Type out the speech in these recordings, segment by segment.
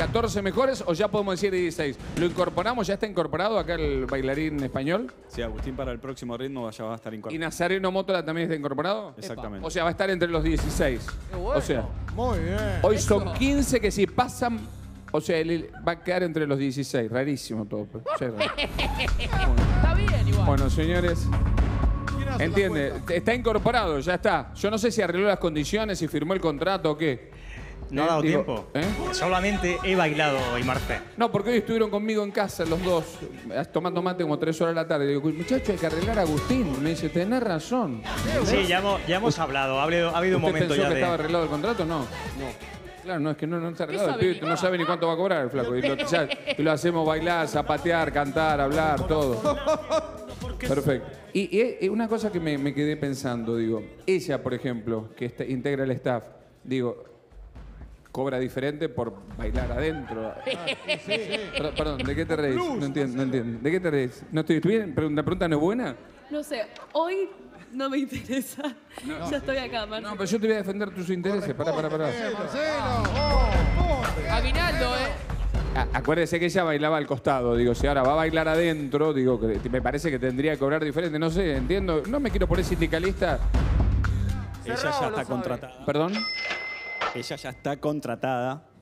14 mejores o ya podemos decir 16? ¿Lo incorporamos? ¿Ya está incorporado acá el bailarín español? Sí, Agustín para el próximo ritmo ya va a estar ¿Y incorporado. Nazareno Mótola también está incorporado? Exactamente. O sea, va a estar entre los 16. O sea, Muy bien. hoy son 15 que si pasan, o sea, él va a quedar entre los 16. Rarísimo todo. raro. Está bien igual. Bueno, señores, ¿Quién hace la entiende, está incorporado, ya está. Yo no sé si arregló las condiciones, si firmó el contrato o qué. No ha dado digo, tiempo. ¿eh? Solamente he bailado hoy, Marce. No, porque hoy estuvieron conmigo en casa los dos, eh, tomando mate como tres horas de la tarde. Digo, muchacho, hay que arreglar a Agustín. Me dice, tenés razón. Sí, ya hemos, ya hemos hablado. Ha habido, ha habido un ¿Usted momento pensó ya que de... estaba arreglado el contrato? No. No. Claro, no, es que no, no está arreglado. El pibe no sabe ni cuánto va a cobrar el flaco. Y lo, ya- y lo hacemos bailar, zapatear, cantar, hablar, todo. Perfecto. Y, y, y una cosa que me, me quedé pensando, digo, ella, por ejemplo, que está- integra el staff, digo, cobra diferente por bailar adentro. Per- Perdón, ¿de qué te reís? No entiendo, no entiendo. ¿De qué te reís? ¿No estoy bien? ¿La pregunta no es buena? No sé, hoy no me interesa. ya estoy acá, Marce. No, pero yo te voy a defender tus intereses. Pará, pará, pará. Marcelo. Aguinaldo, ¿eh? A- Acuérdese que ella bailaba al costado, digo, si ahora va a bailar adentro, digo, que me parece que tendría que cobrar diferente, no sé, entiendo, no me quiero poner sindicalista, Ella ya está contratada. perdón, Ella ya está contratada.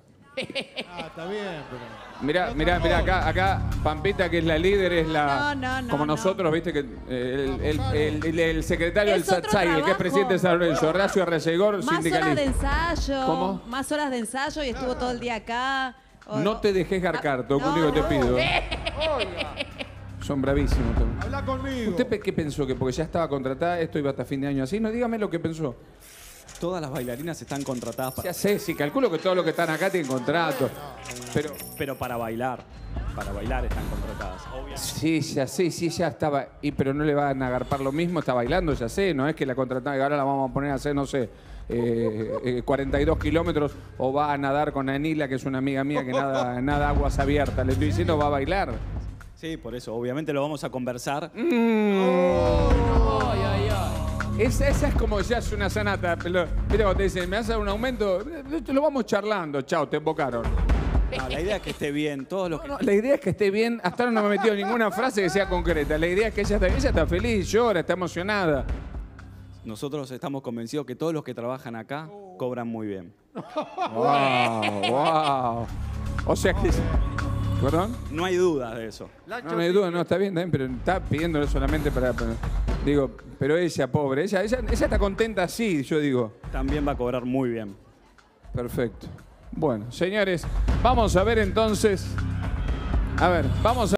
Ah, está bien, pero. mirá, mirá, mirá, acá, acá, Pampita, que es la líder, es la, No, no, no, como no. nosotros, viste, que eh, el, el- el- el- el secretario del SATSAI, el que es presidente de San Lorenzo, Horacio Arrecegor, Más horas de ensayo. ¿Cómo? Más horas de ensayo y estuvo todo el día acá. O- No te dejes garcar, todo No, único que te pido. Son bravísimos. todos. Habla conmigo. ¿Usted qué pensó? ¿Que porque ya estaba contratada esto iba hasta fin de año así? No, dígame lo que pensó. Todas las bailarinas están contratadas para, Ya sé, sí, calculo que todos los que están acá tienen contrato. Pero pero para bailar. Para bailar están contratadas. Obviamente. sí, ya sé, sí, ya estaba. Y pero no le van a agarpar lo mismo, está bailando, ya sé. No es que la contratada y ahora la vamos a poner a hacer, no sé, eh, eh, 42 kilómetros o va a nadar con Anila, que es una amiga mía que nada, nada aguas abiertas. Le estoy diciendo, va a bailar. Sí, por eso. Obviamente lo vamos a conversar. Ay, ay, Esa, esa es como ya es una sanata. Pero, mira, cuando te dicen, ¿me vas a dar un aumento? Lo vamos charlando. Chao, te embocaron. No, la idea es que esté bien. Todos los que No, la idea es que esté bien. Hasta ahora no me he metido ninguna frase que sea concreta. La idea es que ella está, ella está feliz, llora, está emocionada. Nosotros estamos convencidos que todos los que trabajan acá cobran muy bien. Wow, wow. O sea que. ¿Perdón? No hay dudas de eso. No, no hay duda, no, está bien, está bien, pero está pidiéndolo solamente para. para- digo, pero ella, pobre, ella, ella, ella está contenta así, yo digo. También va a cobrar muy bien. Perfecto. Bueno, señores, vamos a ver entonces. A ver, vamos a.